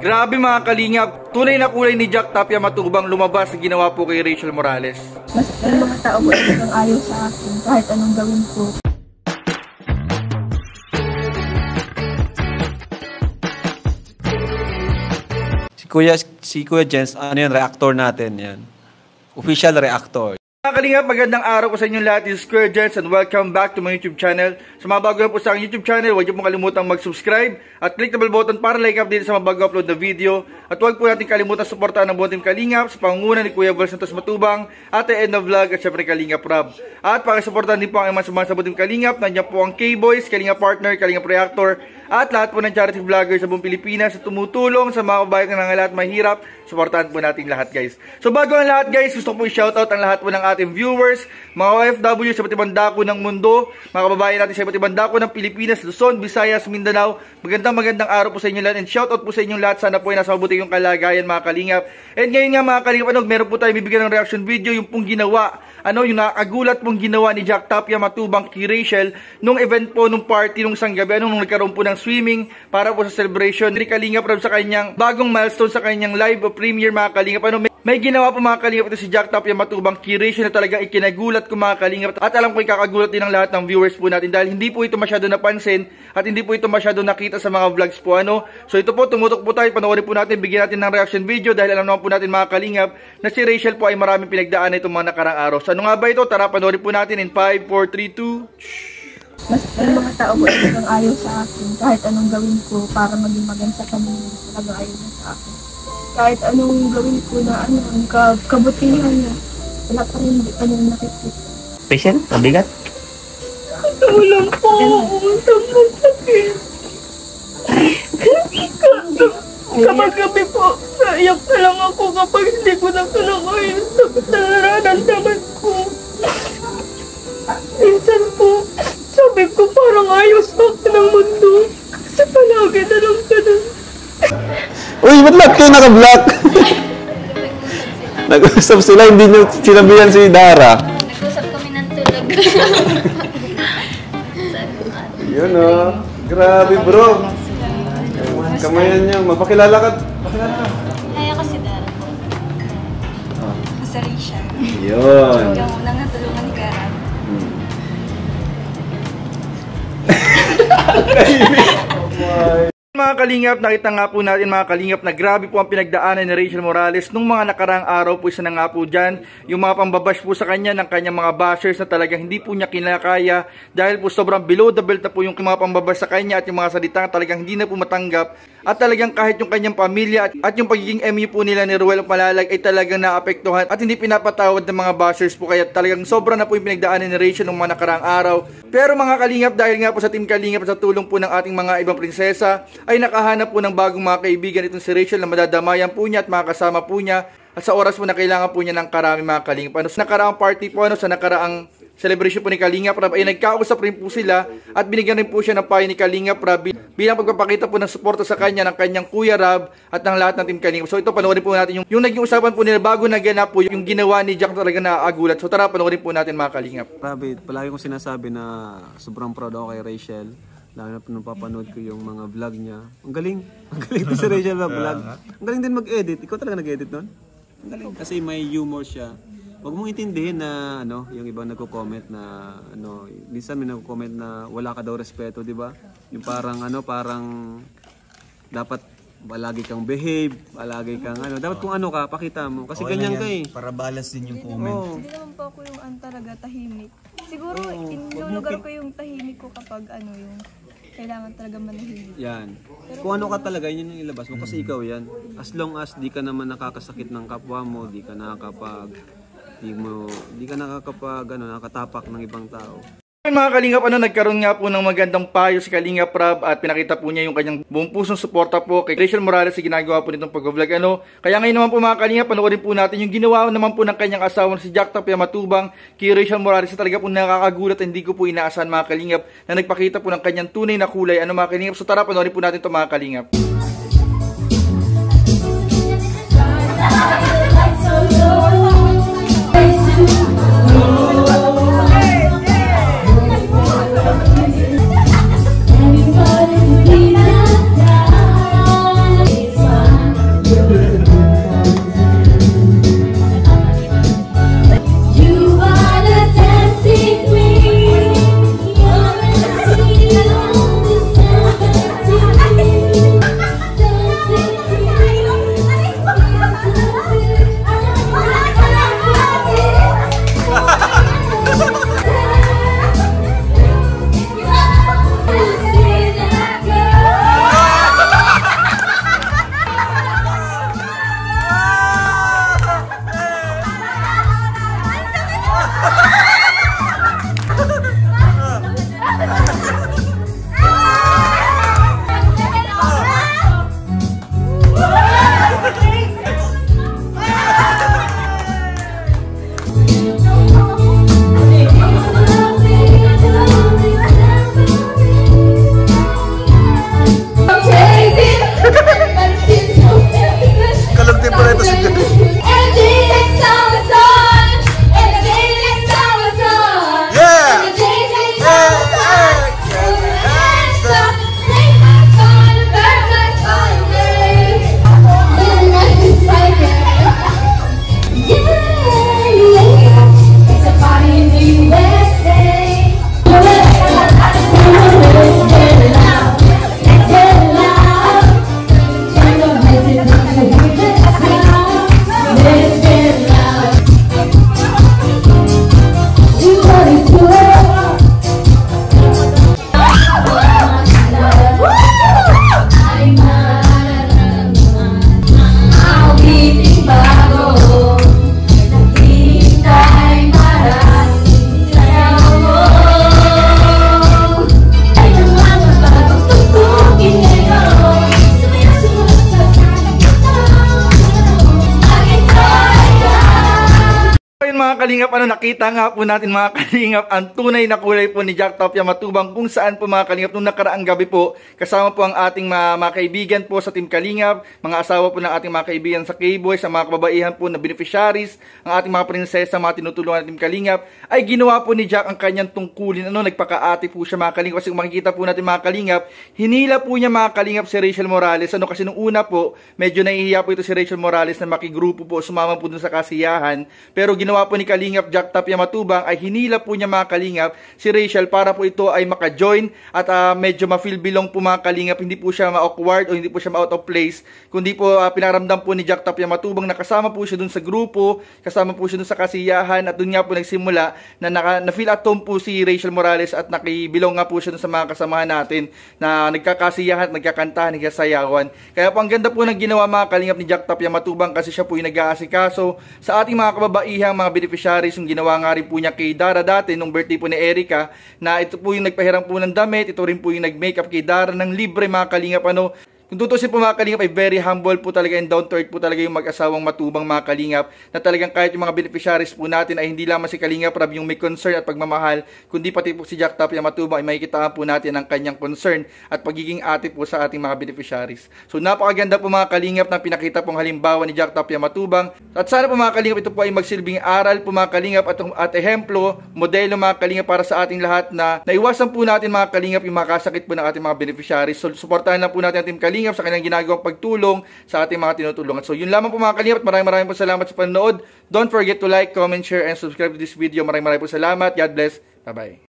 Grabe mga kalingap, tunay na kulay ni Jack Tapia Matubang lumabas sa ginawa po kay Rachel Morales. Mas may mga tao po talagang ayaw sa akin kahit anong gawin ko. Si Kuya, si Kuya Jens, ano yan, reactor natin yan. Official reactor. Mga kalingap, magandang araw po sa inyong lahat. This is Square Gents and welcome back to my YouTube channel. Sa mga bago po sa YouTube channel, huwag niyo pong kalimutang mag-subscribe at click the bell button para like update sa mga bago upload na video. At huwag po natin kalimutan suportahan ng buong team Kalingap sa pangunguna ni Kuya Val Santos Matubang, Ate Edna Vlog at syempre Kalingap Rob. At pakisuportahan din po ang mga sumama sa buong team Kalingap. Nandiyan po ang K-Boys, Kalingap Partner, Kalingap Reactor, at lahat po ng charity vloggers sa buong Pilipinas sa tumutulong sa mga kabayan ng lahat mahirap. Suportahan po natin lahat guys. So bago ang lahat guys, gusto ko po i-shoutout ang lahat po ng ating viewers, mga OFW sa iba't ibang ng mundo, mga kababayan natin sa iba't ibang ng Pilipinas, Luzon, Visayas, Mindanao. Magandang magandang araw po sa inyo lahat and shoutout po sa inyong lahat. Sana po ay nasa mabuti yung kalagayan mga kalingap. And ngayon nga mga kalingap, ano, meron po tayo bibigyan ng reaction video yung pong ginawa ano yung nakagulat pong ginawa ni Jack Tapia Matubang kay Rachel nung event po nung party nung isang gabi ano nung nagkaroon po ng swimming para po sa celebration ni Kalingap sa kanyang bagong milestone sa kanyang live premiere mga Kalingap. Ano may, ginawa po mga Kalingap ito si Jack Tapia Matubang Rachel na talagang ikinagulat ko mga Kalingap at alam ko ikakagulat din ng lahat ng viewers po natin dahil hindi po ito masyado napansin at hindi po ito masyado nakita sa mga vlogs po ano so ito po tumutok po tayo panoorin po natin bigyan natin ng reaction video dahil alam naman po natin mga Kalingap na si Rachel po ay maraming pinagdaan itong mga nakarang araw so ano nga ba ito? Tara, panoorin po natin in 5, 4, 3, 2. Mas may mga tao po talagang ayaw sa akin kahit anong gawin ko para maging maganda sa kanila. Talagang ayaw na sa akin. Kahit anong gawin ko na ano, ang ka- kabutihan niya. Wala pa rin hindi pa nakikita. Patient? Mabigat? Ulam po ako sa masakit. Kapag gabi po, naiyak na lang ako kapag hindi ko na kinakain sa nararamdaman ko. Minsan po, sabi ko parang ayos akin ng mundo. Kasi palagi na lang ganun. Uy, ba't lahat kayo naka-block? Nag-usap sila, hindi nyo sinabihan si Dara. Nag-usap kami ng tulog. Yun oh. Grabe bro. Kamayan nyo. Mapakilala ka. Ay, ako si Dara. Sa Risha. Yun. Yung unang natulungan ni Kara. Mga kalingap, nakita nga po natin mga kalingap na grabe po ang pinagdaanan ni Rachel Morales nung mga nakarang araw po isa na nga po dyan. Yung mga pambabash po sa kanya ng kanyang mga bashers na talagang hindi po niya kinakaya dahil po sobrang below the belt na po yung mga pambabash sa kanya at yung mga salita talagang hindi na po matanggap at talagang kahit yung kanyang pamilya at, at yung pagiging MU po nila ni Ruel Malalag ay talagang naapektuhan at hindi pinapatawad ng mga bashers po kaya talagang sobra na po yung pinagdaanan ni Rachel nung mga nakaraang araw. Pero mga kalingap dahil nga po sa Team Kalingap sa tulong po ng ating mga ibang prinsesa ay nakahanap po ng bagong mga kaibigan itong si Rachel na madadamayan po niya at makakasama po niya at sa oras po na kailangan po niya ng karami mga kalingap. Ano, sa nakaraang party po, ano, sa nakaraang celebration po ni Kalinga Prab ay nagkausap rin po sila at binigyan rin po siya ng payo ni Kalinga Prab bilang pagpapakita po ng suporta sa kanya ng kanyang Kuya Rab at ng lahat ng Team Kalinga. So ito panoorin po natin yung, yung naging usapan po nila bago naganap po yung ginawa ni Jack talaga na agulat. So tara panoorin po natin mga Kalinga. Grabe, palagi kong sinasabi na sobrang proud ako kay Rachel. Lalo na nung papanood ko yung mga vlog niya. Ang galing. Ang galing din si Rachel na vlog. Ang galing din mag-edit. Ikaw talaga nag-edit nun? Ang galing. Kasi may humor siya. Huwag mong intindihin na ano, yung ibang nagko-comment na ano, minsan may nagko-comment na wala ka daw respeto, 'di ba? Yung parang ano, parang dapat palagi kang behave, palagi kang ano, dapat kung ano ka, pakita mo kasi ganyan ka eh. Para balance din yung comment. Oo. Hindi naman po ako yung an talaga tahimik. Siguro, inulugar ko yung tahimik ko kapag ano yung kailangan talaga manahimik. Yan. Kung ano ka talaga, yun yung ilabas mo kasi ikaw yan. As long as di ka naman nakakasakit ng kapwa mo, di ka nakakapag di mo di ka nakakapag ano, nakatapak ng ibang tao. Mga Kalingap, ano, nagkaroon nga po ng magandang payo si Kalingap Prab at pinakita po niya yung kanyang buong pusong suporta po kay Rachel Morales sa ginagawa po nitong pag-vlog. Ano, kaya ngayon naman po mga Kalingap, panoorin po natin yung ginawa naman po ng kanyang asawa si Jack Tapia Matubang kay Rachel Morales na talaga po nakakagulat at hindi ko po inaasahan mga Kalingap na nagpakita po ng kanyang tunay na kulay. Ano mga Kalingap, so tara panoorin po natin ito mga Kalingap. My kalingap, ano, nakita nga po natin mga kalingap ang tunay na kulay po ni Jack Tapia Matubang kung saan po mga kalingap nung nakaraang gabi po kasama po ang ating mga, mga kaibigan po sa Team Kalingap, mga asawa po ng ating mga kaibigan sa K-Boy, sa mga kababaihan po na beneficiaries, ang ating mga prinsesa, mga tinutulungan ng Team Kalingap, ay ginawa po ni Jack ang kanyang tungkulin. Ano, nagpakaati po siya mga kalingap kasi kung makikita po natin mga kalingap, hinila po niya mga kalingap si Rachel Morales. Ano, kasi nung una po, medyo nahihiya po ito si Rachel Morales na makigrupo po, sumama po dun sa kasiyahan. Pero ginawa po ni Kalingap Jack Tapia Matubang ay hinila po niya mga Kalingap si Rachel para po ito ay maka-join at ah, medyo ma-feel belong po mga Kalingap. Hindi po siya ma-awkward o hindi po siya ma-out of place. Kundi po ah, pinaramdam po ni Jack Tapia Matubang na kasama po siya dun sa grupo, kasama po siya dun sa kasiyahan at dun nga po nagsimula na na-feel at home po si Rachel Morales at nakibilong nga po siya dun sa mga kasamahan natin na nagkakasiyahan at nagkakantahan, nagkasayawan. Kaya po ang ganda po ng ginawa mga Kalingap ni Jack Tapia Matubang kasi siya po yung nag-aasikaso sa ating mga kababaihang mga beneficiaries yung ginawa nga rin po niya kay Dara dati nung birthday po ni Erica na ito po yung nagpahiram po ng damit, ito rin po yung nag-makeup kay Dara ng libre mga kalingap ano. Kung tutusin po mga kalingap ay very humble po talaga and down to earth po talaga yung mag-asawang matubang mga kalingap na talagang kahit yung mga beneficiaries po natin ay hindi lamang si Kalingap Rab yung may concern at pagmamahal kundi pati po si Jack Tapia matubang ay makikitaan po natin ang kanyang concern at pagiging ate po sa ating mga beneficiaries. So napakaganda po mga kalingap na pinakita pong halimbawa ni Jack Tapia matubang at sana po mga kalingap ito po ay magsilbing aral po mga kalingap at, at ehemplo, modelo mga kalingap para sa ating lahat na naiwasan po natin mga kalingap yung makasakit po ng ating mga beneficiaries. So suportahan lang po natin ang Team Kalingap sa kanilang ginagawang pagtulong sa ating mga tinutulungan. So yun lamang po mga kalingap. Maraming maraming po salamat sa panonood. Don't forget to like, comment, share, and subscribe to this video. Maraming maraming po salamat. God bless. Bye-bye.